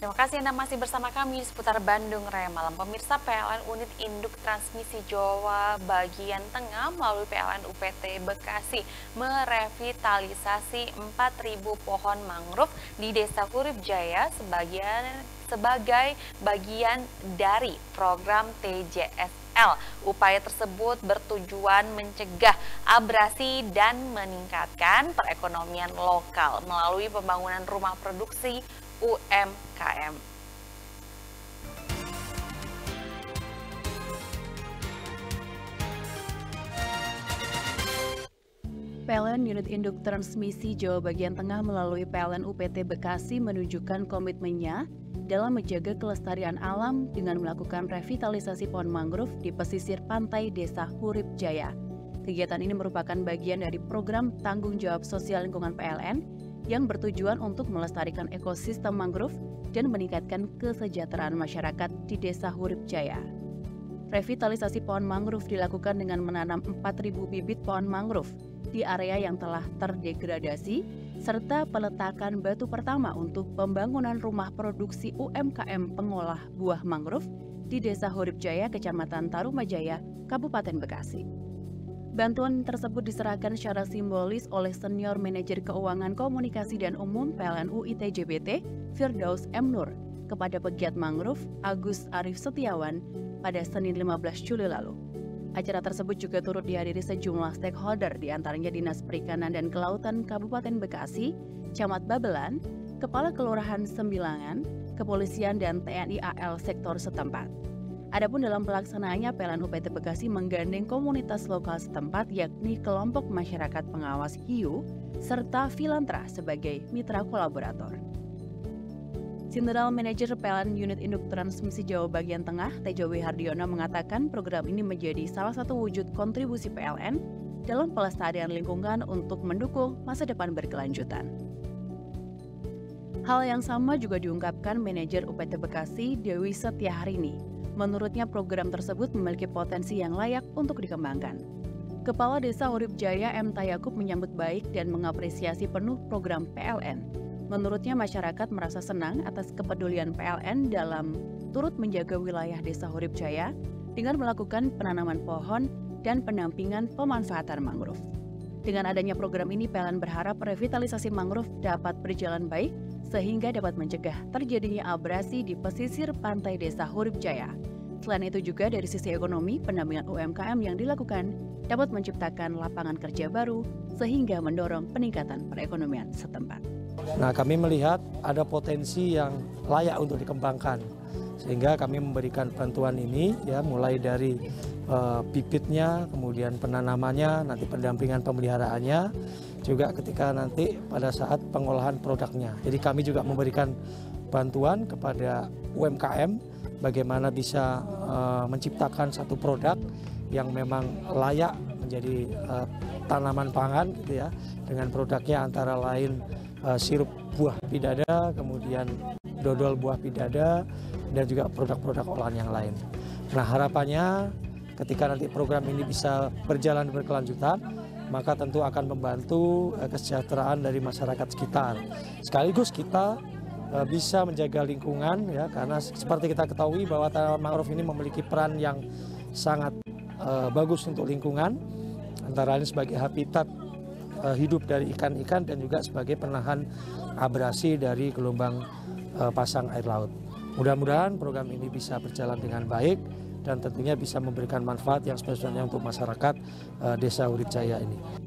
Terima kasih Anda masih bersama kami di seputar Bandung Raya Malam. Pemirsa PLN Unit Induk Transmisi Jawa bagian tengah melalui PLN UPT Bekasi merevitalisasi 4.000 pohon mangrove di Desa Hurib Jaya sebagian, sebagai bagian dari program TJSL. Upaya tersebut bertujuan mencegah abrasi dan meningkatkan perekonomian lokal melalui pembangunan rumah produksi UMKM. PLN Unit Induk Transmisi Jawa bagian tengah melalui PLN UPT Bekasi menunjukkan komitmennya dalam menjaga kelestarian alam dengan melakukan revitalisasi pohon mangrove di pesisir pantai Desa Hurib Jaya. Kegiatan ini merupakan bagian dari program tanggung jawab sosial lingkungan PLN yang bertujuan untuk melestarikan ekosistem mangrove dan meningkatkan kesejahteraan masyarakat di Desa Hurib Jaya. Revitalisasi pohon mangrove dilakukan dengan menanam 4.000 bibit pohon mangrove di area yang telah terdegradasi serta peletakan batu pertama untuk pembangunan rumah produksi UMKM pengolah buah mangrove di Desa Hurib Jaya, Kecamatan Tarumajaya, Kabupaten Bekasi. Bantuan tersebut diserahkan secara simbolis oleh Senior Manajer Keuangan Komunikasi dan Umum PLNU ITJBT, Firdaus M. Nur, kepada pegiat mangrove Agus Arif Setiawan pada Senin 15 Juli lalu. Acara tersebut juga turut dihadiri sejumlah stakeholder di antaranya Dinas Perikanan dan Kelautan Kabupaten Bekasi, Camat Babelan, Kepala Kelurahan Sembilangan, Kepolisian dan TNI AL sektor setempat. Adapun dalam pelaksanaannya, PLN UPT Bekasi menggandeng komunitas lokal setempat yakni kelompok masyarakat pengawas hiu serta Filantra sebagai mitra kolaborator. General Manager PLN Unit Induk Transmisi Jawa bagian Tengah, Tejo Hardiono mengatakan program ini menjadi salah satu wujud kontribusi PLN dalam pelestarian lingkungan untuk mendukung masa depan berkelanjutan. Hal yang sama juga diungkapkan manajer UPT Bekasi Dewi Setiaharini Menurutnya program tersebut memiliki potensi yang layak untuk dikembangkan. Kepala Desa Urip Jaya M. Tayakub menyambut baik dan mengapresiasi penuh program PLN. Menurutnya masyarakat merasa senang atas kepedulian PLN dalam turut menjaga wilayah Desa Hurib Jaya dengan melakukan penanaman pohon dan pendampingan pemanfaatan mangrove. Dengan adanya program ini, PLN berharap revitalisasi mangrove dapat berjalan baik sehingga dapat mencegah terjadinya abrasi di pesisir pantai Desa Hurib Jaya. Selain itu juga dari sisi ekonomi, pendampingan UMKM yang dilakukan dapat menciptakan lapangan kerja baru sehingga mendorong peningkatan perekonomian setempat. Nah, kami melihat ada potensi yang layak untuk dikembangkan sehingga kami memberikan bantuan ini ya mulai dari uh, bibitnya, kemudian penanamannya, nanti pendampingan pemeliharaannya, juga ketika nanti pada saat pengolahan produknya. Jadi kami juga memberikan bantuan kepada UMKM bagaimana bisa uh, menciptakan satu produk yang memang layak menjadi uh, tanaman pangan gitu ya dengan produknya antara lain uh, sirup buah pidada, kemudian dodol buah pidada, dan juga produk-produk olahan yang lain. Nah harapannya ketika nanti program ini bisa berjalan berkelanjutan, maka tentu akan membantu eh, kesejahteraan dari masyarakat sekitar. Sekaligus kita eh, bisa menjaga lingkungan ya karena seperti kita ketahui bahwa tanaman mangrove ini memiliki peran yang sangat uh, bagus untuk lingkungan antara lain sebagai habitat uh, hidup dari ikan-ikan dan juga sebagai penahan abrasi dari gelombang uh, pasang air laut. Mudah-mudahan program ini bisa berjalan dengan baik dan tentunya bisa memberikan manfaat yang spesialnya untuk masyarakat uh, Desa Urip Jaya ini.